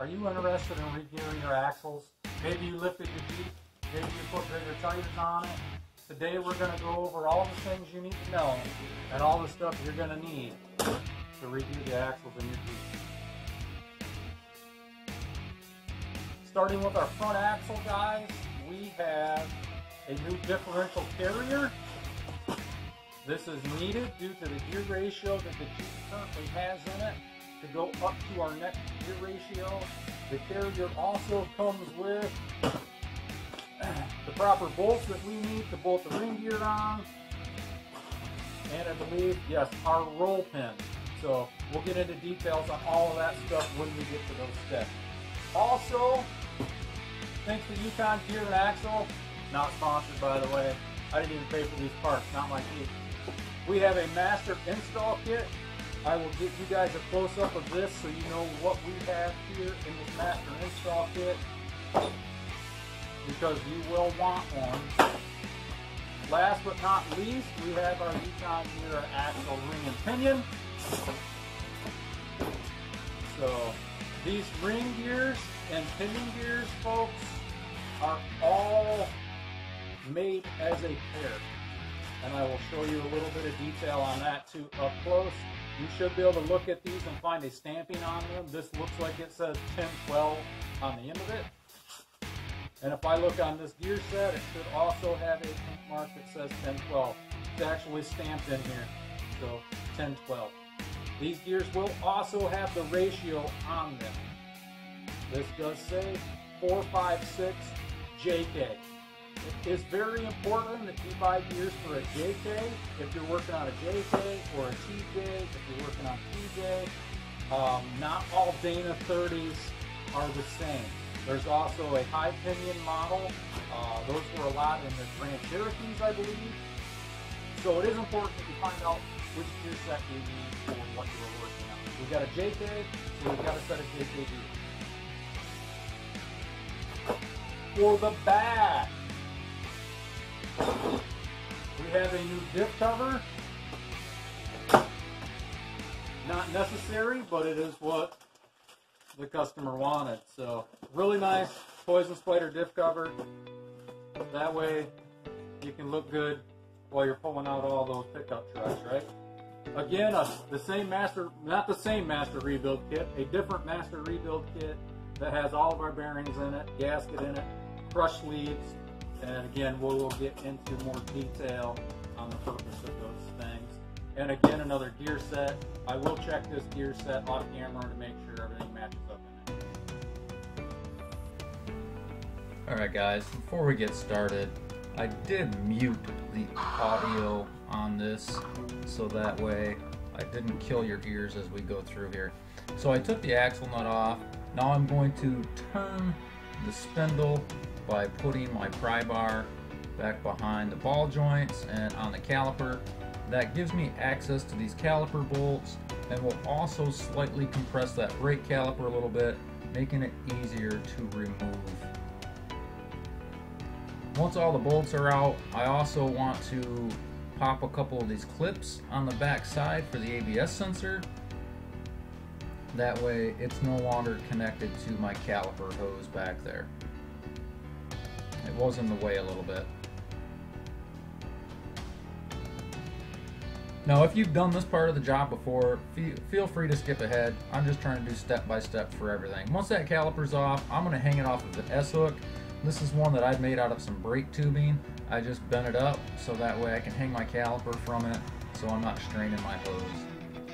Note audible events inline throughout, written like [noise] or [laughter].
Are you interested in regearing your axles? Maybe you lifted your Jeep, maybe you put bigger tires on it. Today we're going to go over all the things you need to know and all the stuff you're going to need to regear the axles in your Jeep. Starting with our front axle, guys, we have a new differential carrier. This is needed due to the gear ratio that the Jeep currently has in it to go up to our next gear ratio. The carrier also comes with [clears throat] the proper bolts that we need to bolt the ring gear on. And I believe, yes, our roll pin. So we'll get into details on all of that stuff when we get to those steps. Also, thanks to Yukon Gear and Axle, not sponsored by the way. I didn't even pay for these parts, not my key. We have a master install kit. I will get you guys a close-up of this so you know what we have here in this master install kit because you will want one. Last but not least, we have our Yukon Gear axle ring and pinion. So these ring gears and pinion gears, folks, are all made as a pair. And I will show you a little bit of detail on that too up close. You should be able to look at these and find a stamping on them. This looks like it says 1012 on the end of it. And if I look on this gear set, it should also have a mark that says 1012. It's actually stamped in here. So 1012. These gears will also have the ratio on them. This does say 456 JK. Is very important that you buy gears for a JK if you're working on a JK or a TJ if you're working on TJ. Um, not all Dana 30s are the same. There's also a high pinion model. Uh, those were a lot in the Grand Cherokees, I believe. So it is important that you find out which gear set you need for what you're working on. We've got a JK, so we've got a set of JK gears. For the back, we have a new diff cover. Not necessary, but it is what the customer wanted. So really nice Poison Spyder diff cover. That way you can look good while you're pulling out all those pickup trucks, right? Again, uh, the same master, not the same master rebuild kit, a different master rebuild kit that has all of our bearings in it, gasket in it, crush sleeves, and again, we will get into more detail on the purpose of those things. And again, another gear set. I will check this gear set off camera to make sure everything matches up in it. Alright guys, before we get started, I did mute the audio on this so that way I didn't kill your ears as we go through here. So I took the axle nut off. Now I'm going to turn the spindle by putting my pry bar back behind the ball joints and on the caliper. That gives me access to these caliper bolts and will also slightly compress that brake caliper a little bit, making it easier to remove. Once all the bolts are out, I also want to pop a couple of these clips on the back side for the ABS sensor. That way it's no longer connected to my caliper hose back there. It was in the way a little bit. Now, if you've done this part of the job before, feel free to skip ahead. I'm just trying to do step by step for everything. Once that caliper's off, I'm going to hang it off of an S-hook. This is one that I've made out of some brake tubing. I just bent it up so that way I can hang my caliper from it so I'm not straining my hose.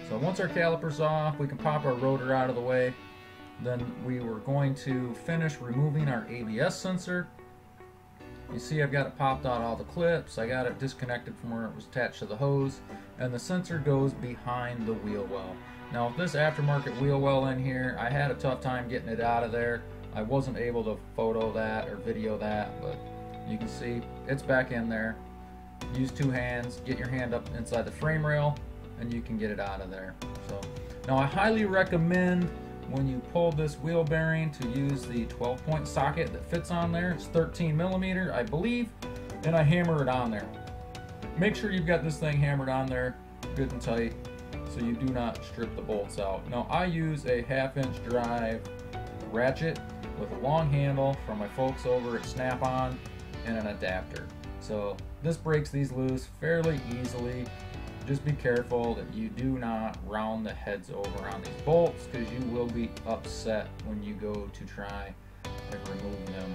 So once our caliper's off, we can pop our rotor out of the way. Then we were going to finish removing our ABS sensor. You see I've got it popped out all the clips, I got it disconnected from where it was attached to the hose, and the sensor goes behind the wheel well. Now with this aftermarket wheel well in here, I had a tough time getting it out of there. I wasn't able to photo that or video that, but you can see it's back in there. Use two hands, get your hand up inside the frame rail, and you can get it out of there. So now I highly recommend when you pull this wheel bearing to use the 12 point socket that fits on there. It's 13 millimeter, I believe, and I hammer it on there. Make sure you've got this thing hammered on there good and tight so you do not strip the bolts out. Now I use a half inch drive ratchet with a long handle from my folks over at Snap-on and an adapter. So this breaks these loose fairly easily. Just be careful that you do not round the heads over on these bolts because you will be upset when you go to try and remove them.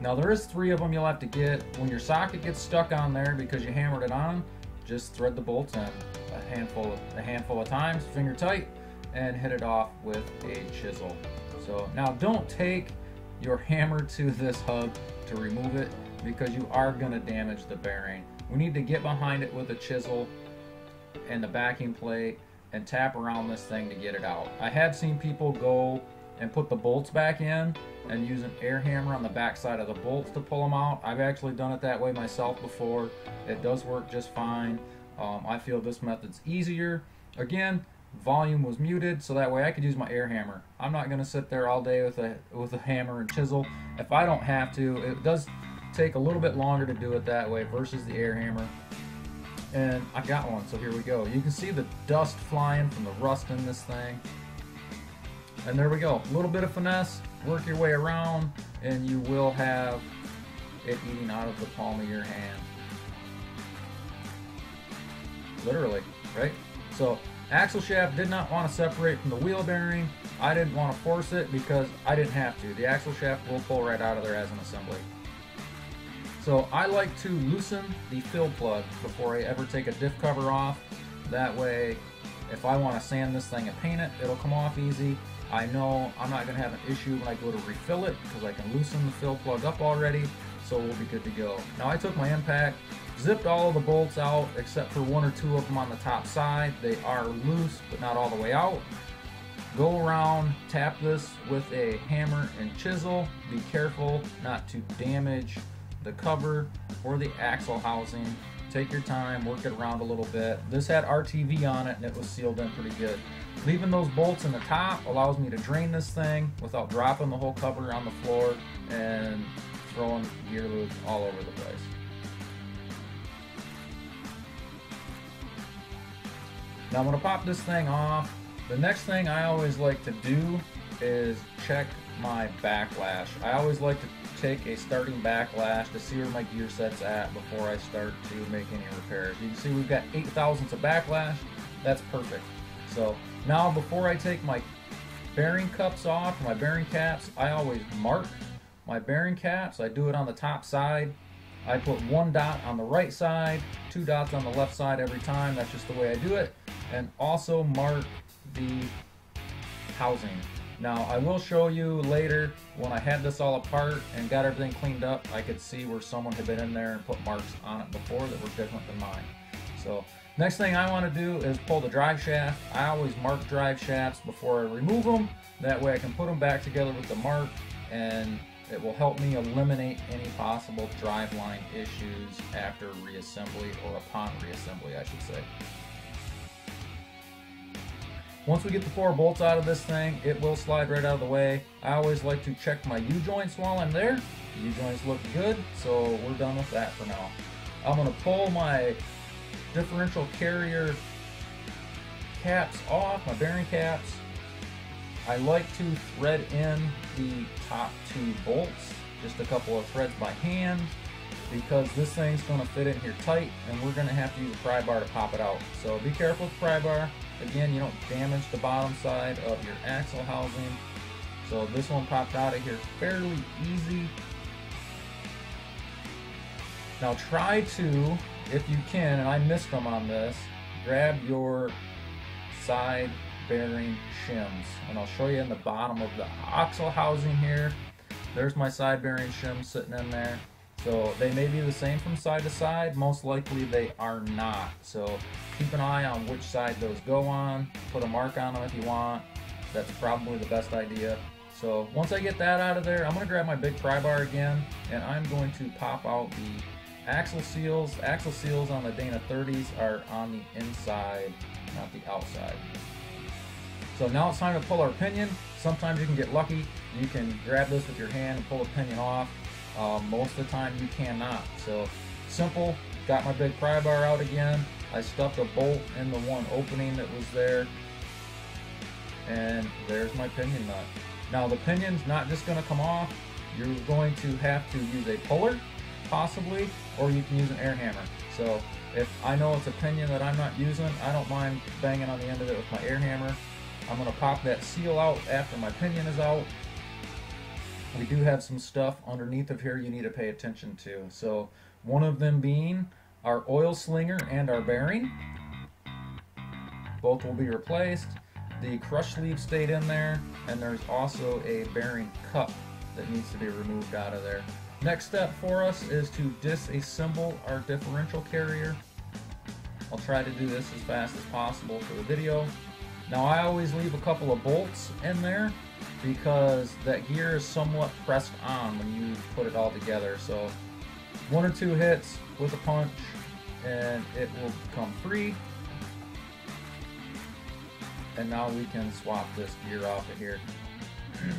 Now there is three of them you'll have to get. When your socket gets stuck on there because you hammered it on, just thread the bolts in a handful of, a handful of times, finger tight, and hit it off with a chisel. So now don't take your hammer to this hub to remove it because you are going to damage the bearing. We need to get behind it with a chisel and the backing plate and tap around this thing to get it out. I have seen people go and put the bolts back in and use an air hammer on the back side of the bolts to pull them out. I've actually done it that way myself before. It does work just fine. Um, I feel this method's easier. Again, volume was muted so that way I could use my air hammer. I'm not going to sit there all day with a with a hammer and chisel if I don't have to. It does take a little bit longer to do it that way versus the air hammer. And I got one, so here we go. You can see the dust flying from the rust in this thing. And there we go. A little bit of finesse, work your way around, and you will have it eating out of the palm of your hand. Literally, right? So axle shaft did not want to separate from the wheel bearing. I didn't want to force it because I didn't have to. The axle shaft will pull right out of there as an assembly. So I like to loosen the fill plug before I ever take a diff cover off. That way, if I want to sand this thing and paint it, it'll come off easy. I know I'm not going to have an issue when I go to refill it because I can loosen the fill plug up already, so we'll be good to go. Now I took my impact, zipped all of the bolts out except for one or two of them on the top side. They are loose, but not all the way out. Go around, tap this with a hammer and chisel. Be careful not to damage the cover or the axle housing. Take your time, work it around a little bit. This had RTV on it and it was sealed in pretty good. Leaving those bolts in the top allows me to drain this thing without dropping the whole cover on the floor and throwing gear lube all over the place. Now I'm going to pop this thing off. The next thing I always like to do is check my backlash. I always like to take a starting backlash to see where my gear set's at before I start to make any repairs. You can see we've got 8 thousandths of backlash. That's perfect. So now before I take my bearing cups off, my bearing caps, I always mark my bearing caps. I do it on the top side. I put one dot on the right side, two dots on the left side every time. That's just the way I do it. And also mark the housing. Now I will show you later when I had this all apart and got everything cleaned up, I could see where someone had been in there and put marks on it before that were different than mine. So next thing I want to do is pull the drive shaft. I always mark drive shafts before I remove them. That way I can put them back together with the mark and it will help me eliminate any possible driveline issues after reassembly or upon reassembly I should say. Once we get the four bolts out of this thing, it will slide right out of the way. I always like to check my U-joints while I'm there. U-joints look good, so we're done with that for now. I'm going to pull my differential carrier caps off, my bearing caps. I like to thread in the top two bolts, just a couple of threads by hand, because this thing's going to fit in here tight, and we're going to have to use a pry bar to pop it out. So be careful with pry bar. Again, you don't damage the bottom side of your axle housing. So this one popped out of here fairly easy. Now try to, if you can, and I missed them on this, grab your side bearing shims. And I'll show you in the bottom of the axle housing here. There's my side bearing shim sitting in there. So they may be the same from side to side. Most likely they are not. So keep an eye on which side those go on. Put a mark on them if you want. That's probably the best idea. So once I get that out of there, I'm going to grab my big pry bar again and I'm going to pop out the axle seals. Axle seals on the Dana 30s are on the inside, not the outside. So now it's time to pull our pinion. Sometimes you can get lucky. You can grab this with your hand and pull the pinion off. Uh, most of the time you cannot. So simple, got my big pry bar out again. I stuck a bolt in the one opening that was there. and there's my pinion nut. Now the pinion's not just going to come off, you're going to have to use a puller, possibly, or you can use an air hammer. So if I know it's a pinion that I'm not using, I don't mind banging on the end of it with my air hammer. I'm going to pop that seal out after my pinion is out. We do have some stuff underneath of here you need to pay attention to. So one of them being our oil slinger and our bearing. Both will be replaced. The crush sleeve stayed in there, and there's also a bearing cup that needs to be removed out of there. Next step for us is to disassemble our differential carrier. I'll try to do this as fast as possible for the video. Now I always leave a couple of bolts in there because that gear is somewhat pressed on when you put it all together. So one or two hits with a punch and it will come free. And now we can swap this gear off of here. [clears throat]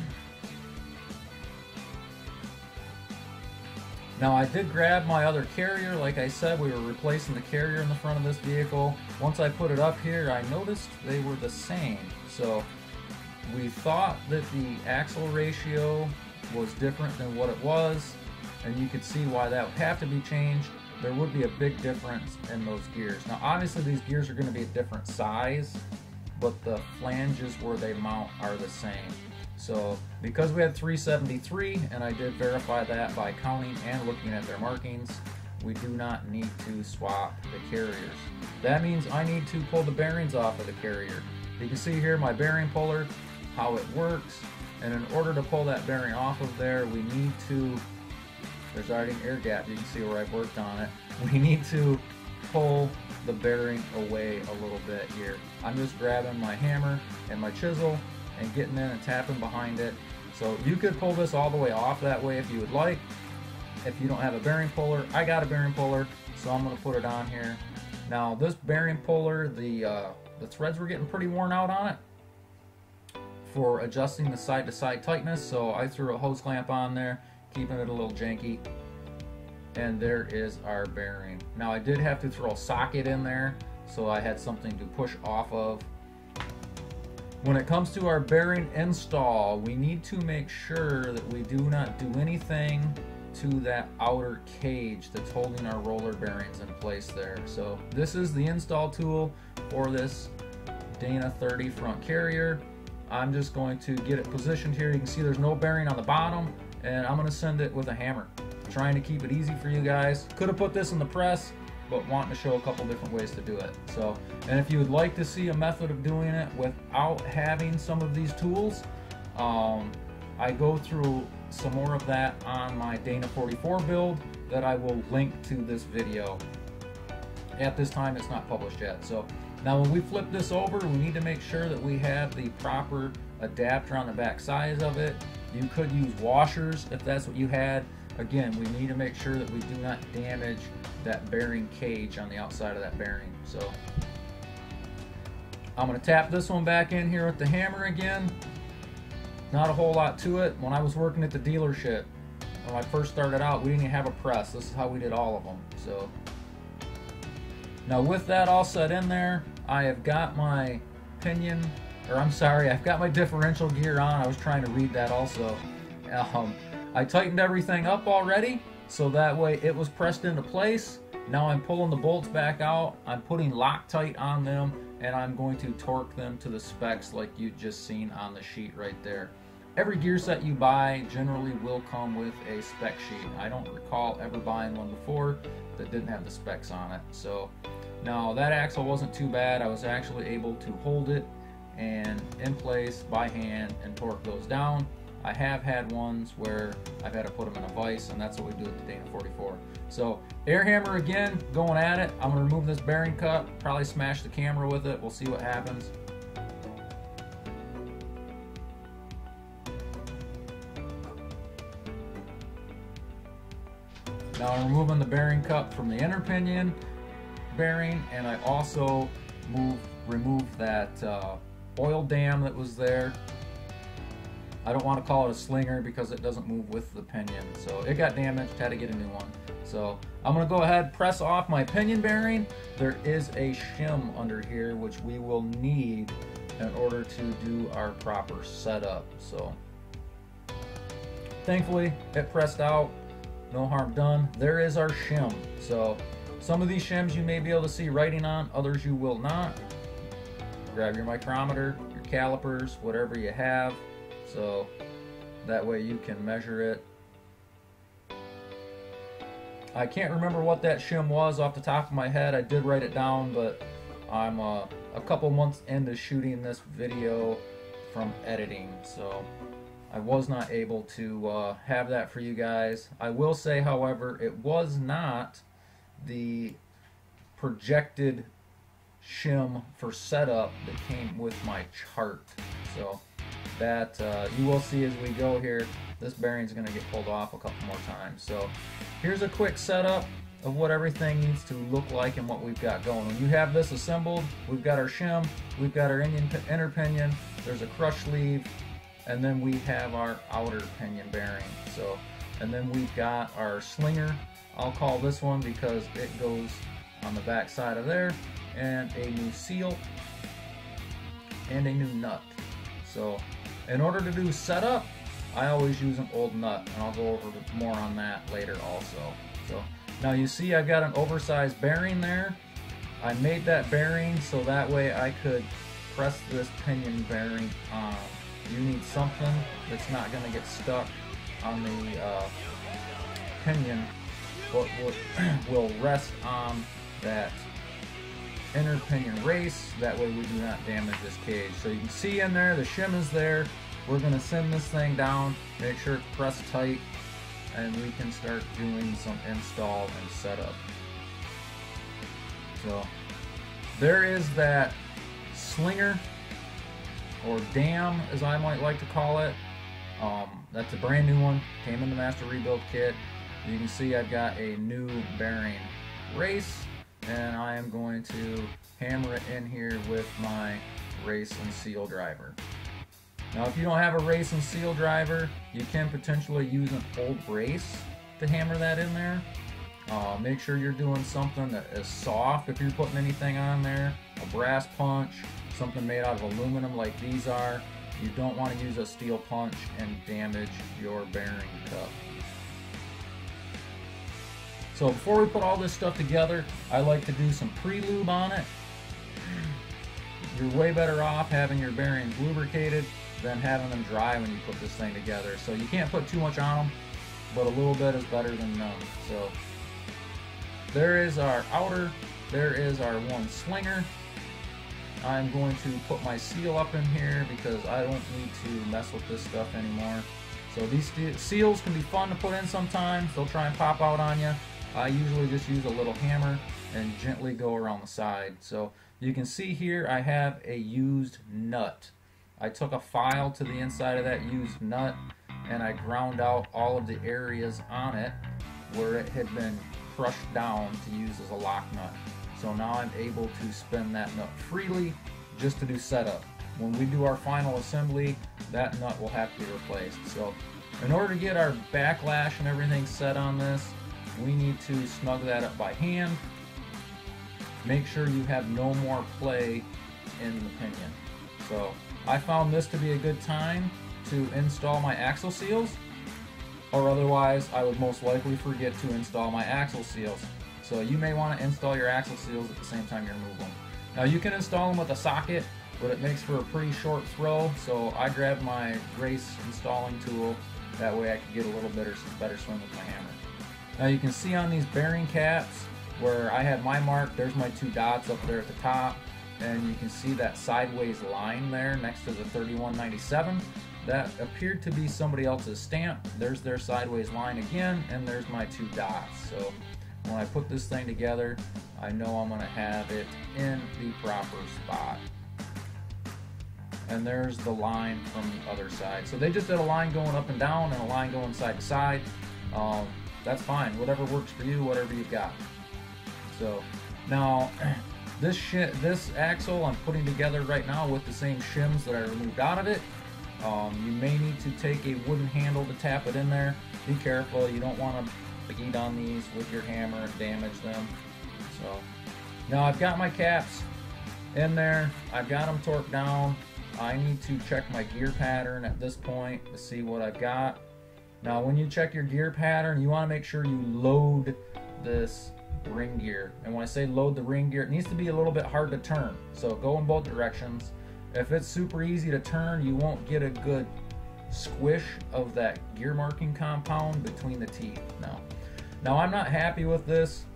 Now I did grab my other carrier, like I said, we were replacing the carrier in the front of this vehicle. Once I put it up here, I noticed they were the same. So we thought that the axle ratio was different than what it was, and you could see why that would have to be changed. There would be a big difference in those gears. Now obviously these gears are going to be a different size, but the flanges where they mount are the same. So because we had 373, and I did verify that by counting and looking at their markings, we do not need to swap the carriers. That means I need to pull the bearings off of the carrier. You can see here my bearing puller, how it works, and in order to pull that bearing off of there, we need to, there's already an air gap, you can see where I've worked on it. [laughs] We need to pull the bearing away a little bit here. I'm just grabbing my hammer and my chisel and getting in and tapping behind it. So you could pull this all the way off that way if you would like. If you don't have a bearing puller, I got a bearing puller, so I'm to put it on here. Now this bearing puller, the uh, the threads were getting pretty worn out on it for adjusting the side to side tightness, so I threw a hose clamp on there, keeping it a little janky. And there is our bearing. Now I did have to throw a socket in there, so I had something to push off of when it comes to our bearing install, we need to make sure that we do not do anything to that outer cage that's holding our roller bearings in place there. So this is the install tool for this Dana 30 front carrier. I'm just going to get it positioned here. You can see there's no bearing on the bottom and I'm going to send it with a hammer. trying to keep it easy for you guys. Could have put this in the press, but wanting to show a couple different ways to do it. So, and if you would like to see a method of doing it without having some of these tools, um, I go through some more of that on my Dana 44 build that I will link to this video. At this time, it's not published yet. So now when we flip this over, we need to make sure that we have the proper adapter on the back sides of it. You could use washers if that's what you had. Again, we need to make sure that we do not damage that bearing cage on the outside of that bearing. So I'm going to tap this one back in here with the hammer again. Not a whole lot to it. When I was working at the dealership, when I first started out, we didn't even have a press. This is how we did all of them. So now with that all set in there, I have got my pinion, or I'm sorry, I've got my differential gear on. I was trying to read that also. Um, I tightened everything up already. So that way it was pressed into place. Now I'm pulling the bolts back out. I'm putting Loctite on them and I'm going to torque them to the specs like you just seen on the sheet right there. Every gear set you buy generally will come with a spec sheet. I don't recall ever buying one before that didn't have the specs on it. So now that axle wasn't too bad. I was actually able to hold it and in place by hand and torque those down. I have had ones where I've had to put them in a vise, and that's what we do at the Dana 44. So air hammer again, going at it. I'm gonna remove this bearing cup, probably smash the camera with it. We'll see what happens. Now I'm removing the bearing cup from the inner pinion bearing, and I also move remove that uh, oil dam that was there I don't want to call it a slinger because it doesn't move with the pinion. So it got damaged, had to get a new one. So I'm going to go ahead press off my pinion bearing. There is a shim under here which we will need in order to do our proper setup. So thankfully it pressed out, no harm done. There is our shim. So some of these shims you may be able to see writing on, others you will not. Grab your micrometer, your calipers, whatever you have. So that way you can measure it. I can't remember what that shim was off the top of my head. I did write it down, but I'm uh, a couple months into shooting this video from editing, so I was not able to uh, have that for you guys. I will say, however, it was not the projected shim for setup that came with my chart. So that uh, you will see as we go here. This bearing's going to get pulled off a couple more times. So here's a quick setup of what everything needs to look like and what we've got going. When you have this assembled, we've got our shim, we've got our inner pinion, there's a crush sleeve, and then we have our outer pinion bearing. So, and then we've got our slinger. I'll call this one because it goes on the back side of there, and a new seal, and a new nut. So in order to do setup, I always use an old nut, and I'll go over more on that later also. So now you see I've got an oversized bearing there. I made that bearing so that way I could press this pinion bearing on. You need something that's not going to get stuck on the uh, pinion, but will, [clears throat] will rest on that inner pinion race. That way we do not damage this cage. So you can see in there, the shim is there. We're gonna send this thing down, make sure it's pressed tight, and we can start doing some install and setup. So there is that slinger or dam as I might like to call it. Um, that's a brand new one, came in the master rebuild kit. You can see I've got a new bearing race and I am going to hammer it in here with my race and seal driver. Now if you don't have a race and seal driver, you can potentially use an old brace to hammer that in there. Uh, make sure you're doing something that is soft if you're putting anything on there. A brass punch, something made out of aluminum like these are. You don't want to use a steel punch and damage your bearing cup. So before we put all this stuff together, I like to do some pre-lube on it. You're way better off having your bearings lubricated than having them dry when you put this thing together. So you can't put too much on them, but a little bit is better than none. So there is our outer, there is our one slinger. I'm going to put my seal up in here because I don't need to mess with this stuff anymore. So these seals can be fun to put in sometimes. They'll try and pop out on you. I usually just use a little hammer and gently go around the side. So you can see here I have a used nut. I took a file to the inside of that used nut and I ground out all of the areas on it where it had been crushed down to use as a lock nut. So now I'm able to spin that nut freely just to do setup. When we do our final assembly, that nut will have to be replaced. So in order to get our backlash and everything set on this, we need to snug that up by hand. Make sure you have no more play in the pinion. So I found this to be a good time to install my axle seals or otherwise I would most likely forget to install my axle seals. So you may want to install your axle seals at the same time you remove them. Now you can install them with a socket, but it makes for a pretty short throw, so I grabbed my race installing tool. That way I could get a little better, better swing with my hammer. Now you can see on these bearing caps where I have my mark, there's my two dots up there at the top, and you can see that sideways line there next to the 3197. That appeared to be somebody else's stamp. There's their sideways line again, and there's my two dots. So when I put this thing together, I know I'm gonna have it in the proper spot. And there's the line from the other side. So they just did a line going up and down and a line going side to side. Um, that's fine. Whatever works for you, whatever you've got. So now [clears throat] this this axle I'm putting together right now with the same shims that I removed out of it. Um, you may need to take a wooden handle to tap it in there. Be careful. You don't want to eat on these with your hammer and damage them. So now I've got my caps in there. I've got them torqued down. I need to check my gear pattern at this point to see what I've got. Now, when you check your gear pattern, you want to make sure you load this ring gear. And when I say load the ring gear, it needs to be a little bit hard to turn. So go in both directions. If it's super easy to turn, you won't get a good squish of that gear marking compound between the teeth. Now, now I'm not happy with this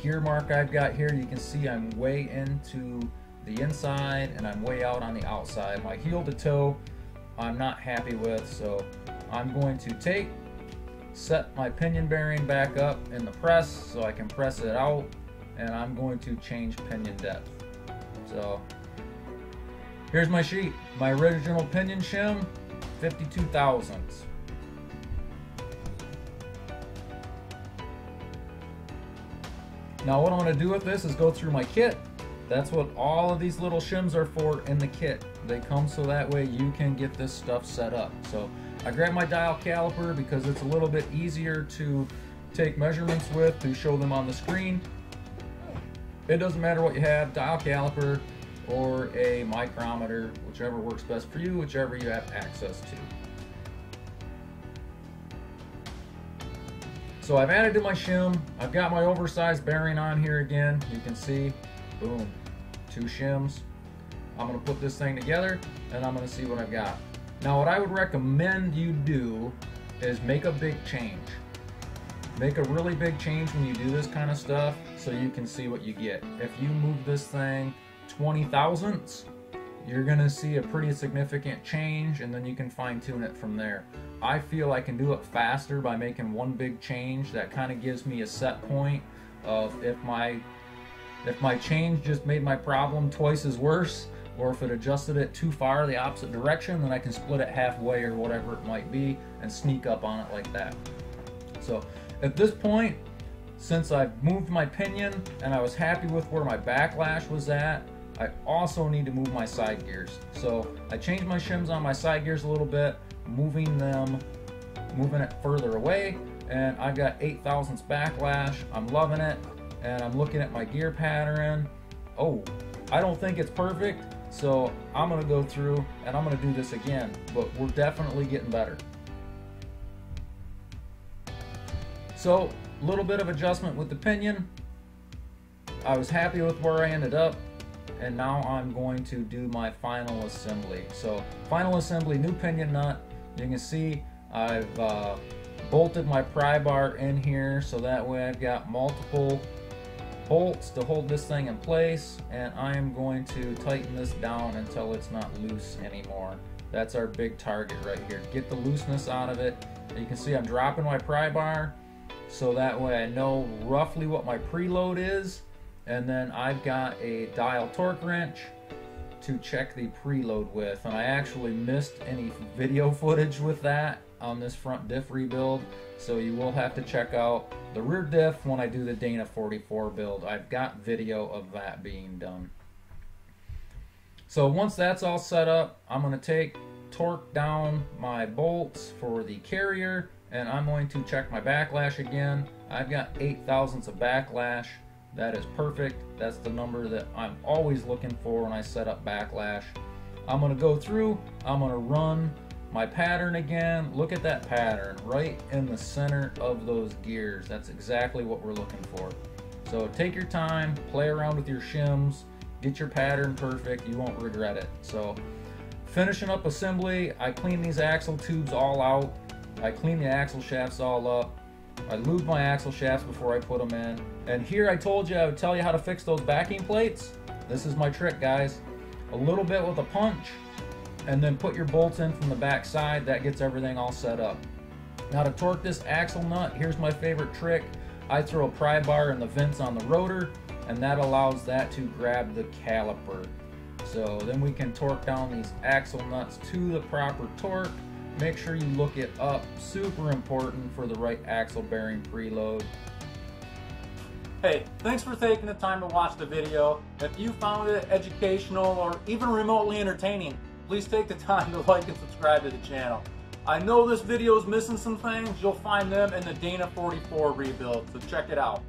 gear mark I've got here. You can see I'm way into the inside and I'm way out on the outside. My heel to toe, I'm not happy with. So I'm going to take, set my pinion bearing back up in the press so I can press it out and I'm going to change pinion depth. So here's my sheet. My original pinion shim, 52 thousandths. Now what I'm going to do with this is go through my kit. That's what all of these little shims are for in the kit. They come so that way you can get this stuff set up. So I grabbed my dial caliper because it's a little bit easier to take measurements with to show them on the screen. It doesn't matter what you have, dial caliper or a micrometer, whichever works best for you, whichever you have access to. So I've added to my shim. I've got my oversized bearing on here again. You can see, boom, two shims. I'm gonna put this thing together and I'm gonna see what I've got. Now what I would recommend you do is make a big change. Make a really big change when you do this kind of stuff so you can see what you get. If you move this thing 20 thousandths, you're gonna see a pretty significant change and then you can fine tune it from there. I feel I can do it faster by making one big change that kind of gives me a set point of if my if my change just made my problem twice as worse or if it adjusted it too far the opposite direction then I can split it halfway or whatever it might be and sneak up on it like that. So at this point since I've moved my pinion and I was happy with where my backlash was at I also need to move my side gears. So I changed my shims on my side gears a little bit moving them, moving it further away, and I've got 8 thousandths backlash. I'm loving it, and I'm looking at my gear pattern. Oh, I don't think it's perfect, so I'm gonna go through and I'm gonna do this again, but we're definitely getting better. So, a little bit of adjustment with the pinion. I was happy with where I ended up and now I'm going to do my final assembly. So final assembly, new pinion nut, you can see I've uh, bolted my pry bar in here so that way I've got multiple bolts to hold this thing in place and I am going to tighten this down until it's not loose anymore. That's our big target right here. Get the looseness out of it. You can see I'm dropping my pry bar so that way I know roughly what my preload is and then I've got a dial torque wrench to check the preload with. And I actually missed any video footage with that on this front diff rebuild. So you will have to check out the rear diff when I do the Dana 44 build. I've got video of that being done. So once that's all set up, I'm going to take, torque down my bolts for the carrier, and I'm going to check my backlash again. I've got 8 thousandths of backlash. That is perfect. That's the number that I'm always looking for when I set up backlash. I'm gonna go through, I'm gonna run my pattern again. Look at that pattern right in the center of those gears. That's exactly what we're looking for. So take your time, play around with your shims, get your pattern perfect, you won't regret it. So finishing up assembly, I clean these axle tubes all out. I clean the axle shafts all up. I lube my axle shafts before I put them in. And here I told you I would tell you how to fix those backing plates. This is my trick, guys. A little bit with a punch, and then put your bolts in from the back side. That gets everything all set up. Now to torque this axle nut, here's my favorite trick. I throw a pry bar in the vents on the rotor, and that allows that to grab the caliper. So then we can torque down these axle nuts to the proper torque Make sure you look it up. Super important for the right axle bearing preload. Hey, thanks for taking the time to watch the video. If you found it educational or even remotely entertaining, please take the time to [laughs] like and subscribe to the channel. I know this video is missing some things. You'll find them in the Dana 44 rebuild, so check it out.